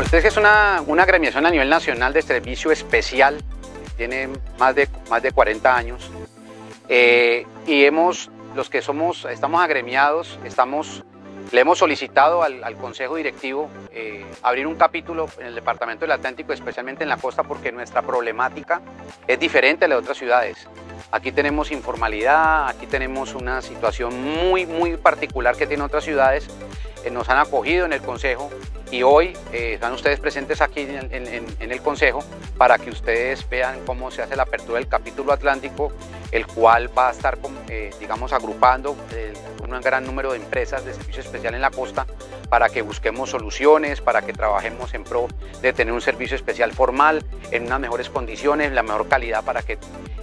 Coltex es una, una agremiación a nivel nacional de servicio especial, tiene más de, más de 40 años eh, y hemos, los que somos, estamos agremiados, estamos, le hemos solicitado al, Consejo Directivo eh, abrir un capítulo en el Departamento del Atlántico, especialmente en la costa, porque nuestra problemática es diferente a la de otras ciudades. Aquí tenemos informalidad, aquí tenemos una situación muy, muy particular que tienen otras ciudades. Eh, nos han acogido en el Consejo y hoy eh, están ustedes presentes aquí en, el Consejo para que ustedes vean cómo se hace la apertura del capítulo atlántico, el cual va a estar, eh, digamos, agrupando eh, un gran número de empresas de servicio especial en la costa para que busquemos soluciones, para que trabajemos en pro de tener un servicio especial formal en unas mejores condiciones, la mejor calidad para que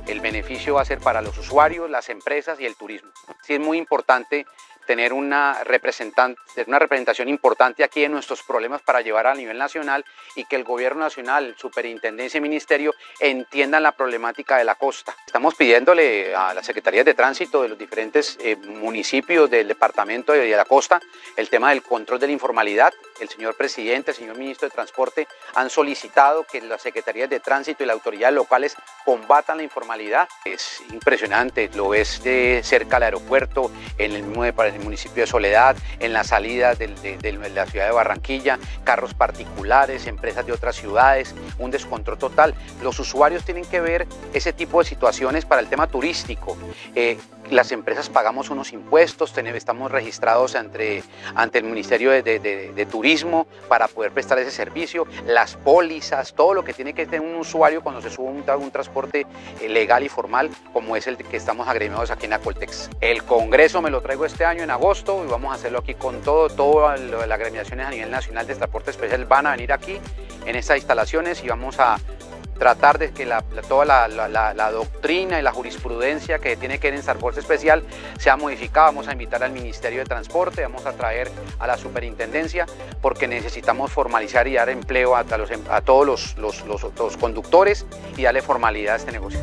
el beneficio va a ser para los usuarios, las empresas y el turismo. Sí es muy importante tener una, representante, una representación importante aquí en nuestros problemas para llevar a nivel nacional y que el gobierno nacional, superintendencia y ministerio entiendan la problemática de la costa. Estamos pidiéndole a las secretarías de tránsito de los diferentes eh, municipios del departamento de la costa el tema del control de la informalidad. El señor presidente, el señor ministro de Transporte han solicitado que las secretarías de tránsito y las autoridades locales combatan la informalidad. Es impresionante, lo ves de cerca al aeropuerto, en el municipio de Soledad, en la salida de, la ciudad de Barranquilla, carros particulares, empresas de otras ciudades, un descontrol total. Los usuarios tienen que ver ese tipo de situaciones para el tema turístico. Eh, las empresas pagamos unos impuestos, estamos registrados ante el Ministerio de, Turismo para poder prestar ese servicio, las pólizas, todo lo que tiene que tener un usuario cuando se sube un, un transporte eh, legal y formal como es el que estamos agremiados aquí en Acoltex. El Congreso me lo traigo este año en agosto y vamos a hacerlo aquí con todo, todas las agremiaciones a nivel nacional de transporte especial van a venir aquí en estas instalaciones y vamos a tratar de que la, toda la, doctrina y la jurisprudencia que tiene que ver en transporte especial sea modificada. Vamos a invitar al Ministerio de Transporte, vamos a traer a la Superintendencia, porque necesitamos formalizar y dar empleo a, a todos los, los conductores y darle formalidad a este negocio.